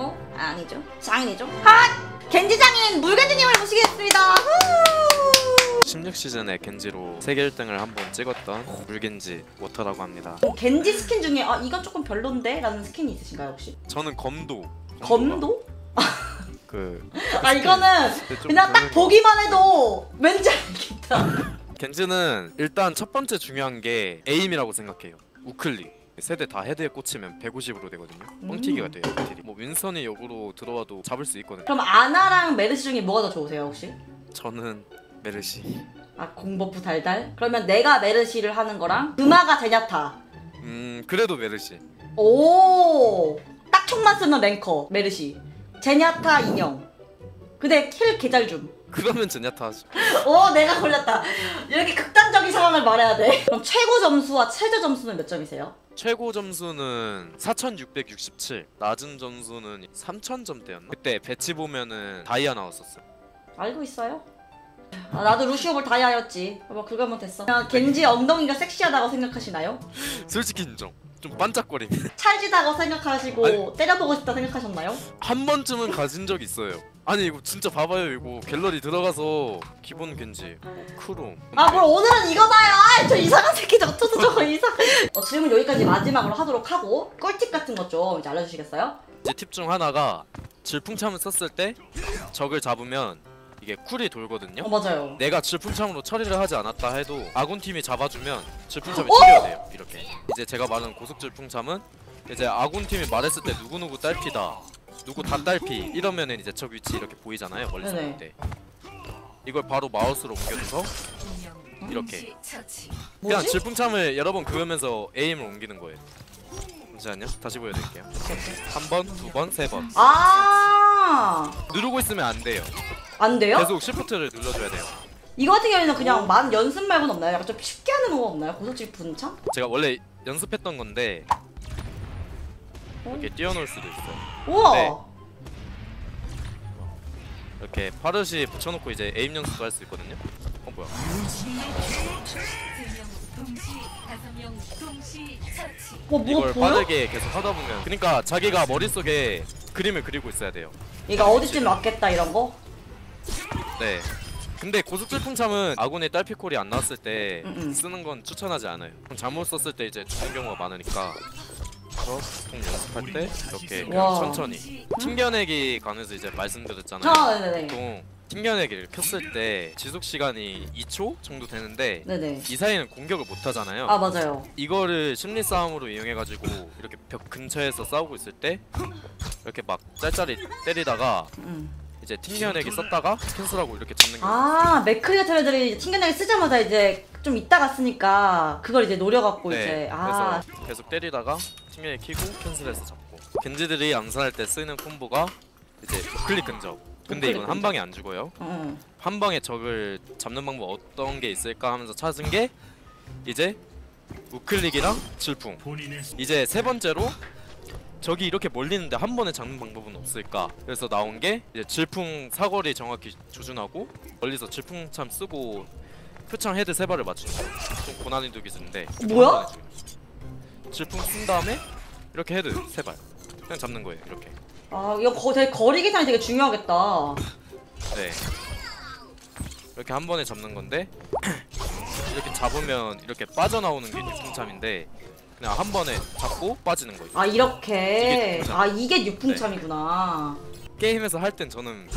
뭐 아니죠 장인이죠 핫 겐지 장인 물겐지님을 모시겠습니다 후! 16 시즌에 겐지로 세계 1등을 한 번 찍었던 물겐지 워터라고 합니다. 뭐 겐지 스킨 중에 아 이건 조금 별론데? 라는 스킨이 있으신가요 혹시? 저는 검도. 검도? 그 아 이거는 좀 그냥 딱 보기만 해도 왠지 알겠다 겐지는 일단 첫 번째 중요한 게 aim이라고 생각해요. 우클릭. 세대 다 헤드에 꽂히면 150으로 되거든요. 뻥튀기가 돼요. 딜이. 뭐 윈선이 역으로 들어와도 잡을 수 있거든요. 그럼 아나랑 메르시 중에 뭐가 더 좋으세요 혹시? 저는 메르시. 아 공버프 달달? 그러면 내가 메르시를 하는 거랑 금화가 제냐타 음 그래도 메르시. 오딱 총만 쓰는 랭커 메르시 제냐타 인형 근데 킬 개잘 줌. 그러면 제냐타 하죠. 오 내가 걸렸다 이렇게 극단적인 상황을 말해야 돼 그럼 최고 점수와 최저 점수는 몇 점이세요? 최고 점수는 4,667. 낮은 점수는 3,000점대였나? 그때 배치 보면은 다이아 나왔었어. 알고 있어요? 아, 나도 루시오볼 다이아였지 뭐 그거면 됐어 그냥 겐지 엉덩이가 섹시하다고 생각하시나요? 솔직히 인정. 좀 반짝거림. 찰지다고 생각하시고 아니. 때려보고 싶다 생각하셨나요? 한 번쯤은 가진 적 있어요. 아니 이거 진짜 봐봐요 이거 갤러리 들어가서 기본 겐지 크롬. 아 뭘 오늘은 이거다요 아, 저 이상한 새끼 저토도 저거 이상 어, 질문 여기까지 마지막으로 하도록 하고 꿀팁 같은 것 좀 이제 알려주시겠어요? 이제 팁 중 하나가 질풍참을 썼을 때 적을 잡으면 이게 쿨이 돌거든요. 어 맞아요 내가 질풍참으로 처리를 하지 않았다 해도 아군 팀이 잡아주면 질풍참이 오! 처리가 돼요. 이렇게 이제 제가 말하는 고속 질풍참은 이제 아군 팀이 말했을 때 누구 누구 딸피다, 누구 다 딸피 이러면은 이제 적 위치 이렇게 보이잖아요. 멀리서 네네. 볼 때. 이걸 바로 마우스로 옮겨줘서 이렇게 그냥 뭐지? 질풍참을 여러 번 그으면서 에임을 옮기는 거예요. 잠시만요. 다시 보여드릴게요. 한 번, 두 번, 세 번. 아, 누르고 있으면 안 돼요. 안 돼요? 계속 시프트를 눌러줘야 돼요. 이거 같은 경우에는 그냥 많은 연습 말고는 없나요? 약간 좀 쉽게 하는 방법 없나요? 고속질 분참? 제가 원래 연습했던 건데 이렇게 띄워놓을 수도 있어요. 우와! 네. 이렇게 파르시 붙여놓고 이제 에임 연습도 할 수 있거든요. 어 뭐야? 뭐, 뭐 이걸 보여? 빠르게 계속 하다 보면 그러니까 자기가 머릿속에 그림을 그리고 있어야 돼요. 얘가 어디쯤 맞겠다 이런 거? 네. 근데 고속질풍참은 아군의 딸피콜이 안 나왔을 때 음, 음. 쓰는 건 추천하지 않아요. 그럼 잘못 썼을 때 이제 죽는 경우가 많으니까. 그래서 연습할 때 이렇게 그냥 와. 천천히 튕겨내기 관해서 이제 말씀드렸잖아요. 아, 네네네. 보통 튕겨내기를 켰을 때 지속 시간이 2초 정도 되는데 네네. 이 사이는 공격을 못 하잖아요. 아, 맞아요. 이거를 심리 싸움으로 이용해 가지고 이렇게 벽 근처에서 싸우고 있을 때 이렇게 막 짤짤이 때리다가 음. 이제 튕겨내기 썼다가 캔슬하고 이렇게 잡는 거예요. 아, 맥크리 같은 애들이 튕겨내기 쓰자마자 이제 좀 이따가 쓰니까 그걸 이제 노려갖고 네. 이제 아, 그래서 계속 때리다가 튕겨내기 키고 캔슬해서 잡고. 겐지들이 암살할 때 쓰는 콤보가 이제 클릭 근접. 근데 이건 한. 방에 안 죽어요. 어. 한 방에 적을 잡는 방법 어떤 게 있을까 하면서 찾은 게 이제 우클릭이랑 질풍. 이제 세 번째로 적이 이렇게 몰리는데 한 번에 잡는 방법은 없을까? 그래서 나온 게 이제 질풍 사거리 정확히 조준하고 멀리서 질풍참 쓰고 표창 헤드 세 발을 맞추는. 좀 고난이도 기술인데. 뭐야? 질풍 쓴 다음에 이렇게 헤드 세 발. 그냥 잡는 거예요. 이렇게. 아, 이거 거, 되게 거리 계산이 되게 중요하겠다. 네. 이렇게 한 번에 잡는 건데 이렇게 잡으면 이렇게 빠져나오는 게 뉴풍참인데 그냥 한 번에 잡고 빠지는 거예요. 아, 이렇게. 이게. 아, 이게 뉴풍참이구나. 게임에서 할 땐 저는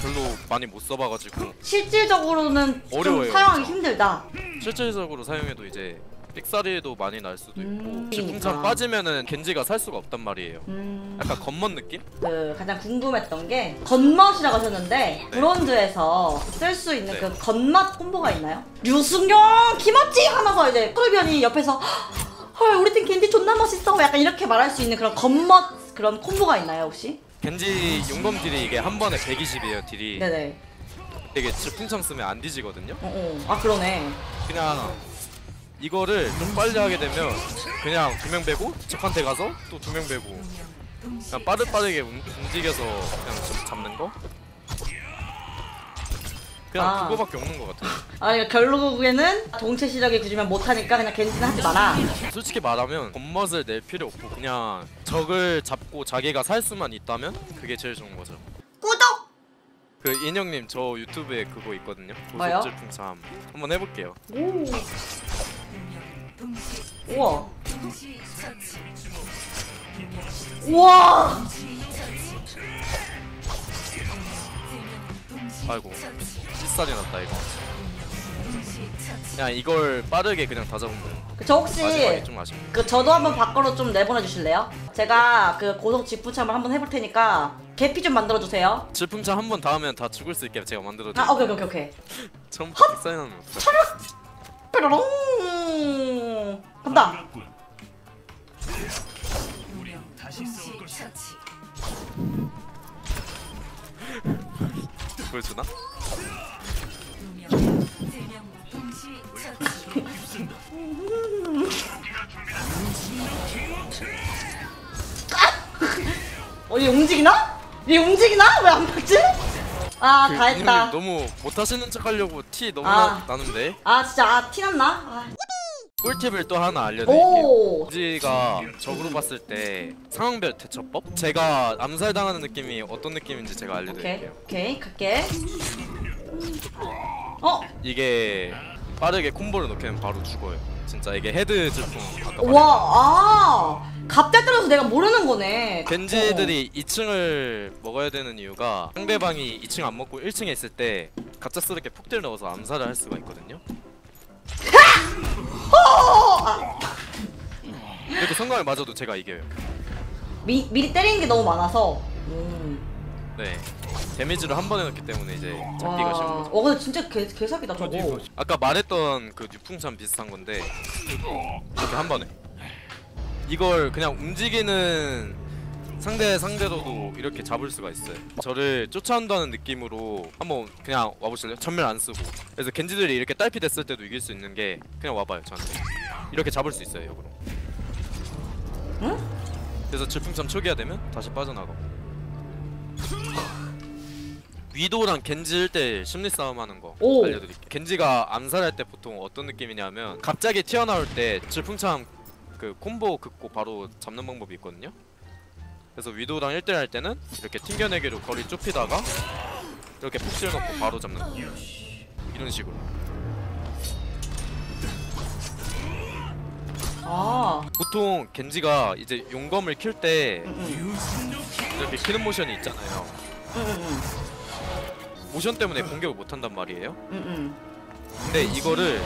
별로 많이 못 써봐가지고 실질적으로는 좀 어려워요, 사용하기 진짜. 힘들다. 실질적으로 사용해도 이제 삑사리도 많이 날 수도 있고 음. 질풍참 빠지면은 겐지가 살 수가 없단 말이에요. 음. 약간 겉멋 느낌? 그 가장 궁금했던 게 겉멋이라고 하셨는데 브론즈에서 쓸 수 있는 네. 그 겉멋 콤보가 있나요? 류승룡 気持ち 하면서 이제 그룹원이 옆에서 헐 우리 팀 겐지 존나 멋있어 약간 이렇게 말할 수 있는 그런 겉멋 그런 콤보가 있나요 혹시? 겐지 용검 딜이 이게 한 번에 120이에요 딜이 네네 되게 질풍참 쓰면 안 뒤지거든요 어, 어. 아 그러네 그냥 이거를 좀 빨리 하게 되면 그냥 두 명 빼고 적한테 가서 또 두 명 빼고 그냥 빠르빠르게 움, 움직여서 그냥 좀 잡는 거? 그냥 아. 그거밖에 없는 것 같아요 아니 결국에는 동체 시력이 굳으면 못하니까 그냥 겐지는 하지 마라. 솔직히 말하면 겉멋을 낼 필요 없고 그냥 적을 잡고 자기가 살 수만 있다면 그게 제일 좋은 거죠. 구독! 그 인형님 저 유튜브에 그거 있거든요. 뭐요? 고속질풍참 한번 해볼게요. 오. 우와. 우와. 아이고 씻살이 났다 이거. 그냥 이걸 빠르게 그냥 다 잡으면 저 혹시 좀 아쉽네. 그 저도 한번 밖으로 좀 내보내 주실래요? 제가 그 고속 직부참을 한번 해볼 테니까 개피 좀 만들어 주세요. 질풍참 한번 닿으면 다 죽을 수 있게 제가 만들어줘. 아 오케이 오케이 오케이. 처음부터 나는 거. 뾰로롱 간다. 보여주나? 어, 얘 움직이나? 얘 움직이나? 왜 안 봤지? 아, 그 다 했다. 너무 못하시는 척 하려고 티 너무 아. 나, 나는데 아, 진짜 아, 티 났나? 아. 꿀팁을 또 하나 알려드릴게요. 오. 겐지가 적으로 봤을 때 상황별 대처법? 제가 암살당하는 느낌이 어떤 느낌인지 제가 오케이, 알려드릴게요. 오케이, 갈게. 어, 이게 빠르게 콤보를 넣기면 바로 죽어요. 진짜 이게 헤드 질풍 와, 아, 갑자기 떨어서 내가 모르는 거네. 겐지들이 2층을 먹어야 되는 이유가 상대방이 2층 안 먹고 1층에 있을 때 갑작스럽게 폭딜 넣어서 암살을 할 수가 있거든요. 어, 아, 이렇게 성광을 맞아도 제가 이겨요. 미, 미리 때리는 게 너무 많아서. 음. 네. 데미지를 한 번에 넣기 때문에 이제 잡기가 쉬운 와, 거죠. 어, 근데 진짜 개, 개사기다, 저거. 아까 말했던 그 유풍참 비슷한 건데 이렇게 한 번에 이걸 그냥 움직이는 상대 상대로도 이렇게 잡을 수가 있어요. 저를 쫓아온다는 느낌으로 한번 그냥 와보실래요? 전멸 안 쓰고 그래서 겐지들이 이렇게 딸피 됐을 때도 이길 수 있는 게 그냥 와봐요 저한테 이렇게 잡을 수 있어요 역으로. 응? 그래서 질풍참 초기화 되면 다시 빠져나가고 위도랑 겐지일 때 심리 싸움 하는 거 오. 알려드릴게요 겐지가 암살할 때 보통 어떤 느낌이냐면 갑자기 튀어나올 때 질풍참 그 콤보 긋고 바로 잡는 방법이 있거든요. 그래서 위도랑 1대1 할 때는 이렇게 튕겨내기로 거리 좁히다가 이렇게 푹실 넣고 바로 잡는 거. 이런 식으로. 아, 보통 겐지가 이제 용검을 킬 때 이렇게 키는 모션이 있잖아요. 모션 때문에 공격을 못한단 말이에요. 응, 응. 근데 이거를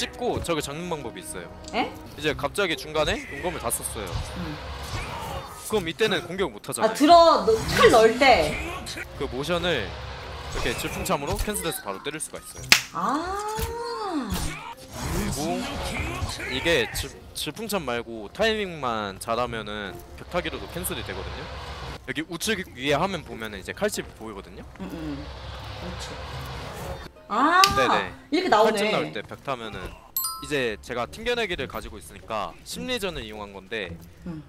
씹고 저게 잡는 방법이 있어요. 에? 이제 갑자기 중간에 용검을 다 썼어요. 응. 그럼 이때는 공격 못 하잖아요. 아, 들어, 너, 칼 넣을 때. 그 모션을 이렇게 질풍참으로 캔슬해서 바로 때릴 수가 있어요. 아. 그리고 이게 질, 질풍참 말고 타이밍만 잘하면은 벽타기로도 캔슬이 되거든요. 여기 우측 위에 화면 보면은 이제 칼집이 보이거든요. 응, 응. 그렇지. 아, 네네. 이렇게 나오네. 나올 때 벽 타면은 이제 제가 튕겨내기를 가지고 있으니까 심리전을 이용한 건데 응.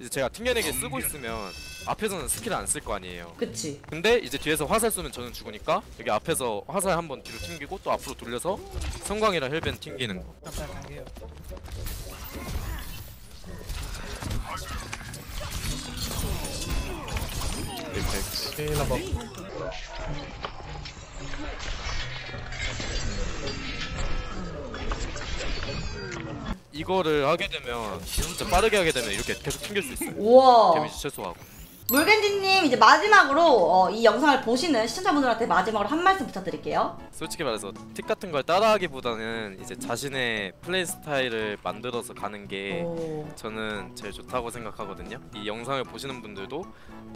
이제 제가 튕겨내기 쓰고 있으면 앞에서는 스킬 안 쓸 거 아니에요. 그치. 근데 이제 뒤에서 화살 쏘면 저는 죽으니까 여기 앞에서 화살 한 번 뒤로 튕기고 또 앞으로 돌려서 성광이랑 헬벤 튕기는 거. 이 거를 하게 되면 진짜 빠르게 하게 되면 이렇게 계속 튕길 수 있어요. 우와. 데미지 최소하고. 물겐지님 이제 마지막으로 어, 이 영상을 보시는 시청자분들한테 마지막으로 한 말씀 부탁드릴게요. 솔직히 말해서 틱 같은 걸 따라하기보다는 이제 자신의 플레이 스타일을 만들어서 가는 게 오. 저는 제일 좋다고 생각하거든요. 이 영상을 보시는 분들도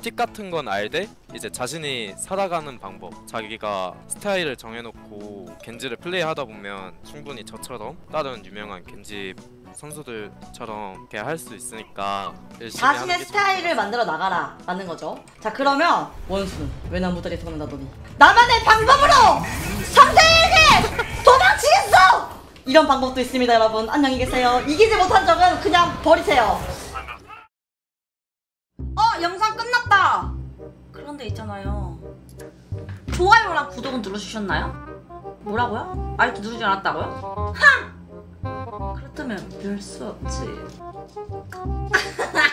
팁 같은 건 알되 이제 자신이 살아가는 방법, 자기가 스타일을 정해놓고 겐지를 플레이하다 보면 충분히 저처럼 다른 유명한 겐지 선수들처럼 이렇게 할 수 있으니까 열심히 하는 자신의 게 스타일을 만들어 나가라 라는 거죠. 자 그러면 원수는 왜 나무다리에 도망다더니 나만의 방법으로 상대에게 도망치겠어! 이런 방법도 있습니다 여러분 안녕히 계세요. 이기지 못한 적은 그냥 버리세요. 어 영상 끝났다. 그런데 있잖아요. 좋아요랑 구독은 눌러주셨나요? 뭐라고요? 아직도 누르지 않았다고요? 하! 그렇다면 별 수 없지.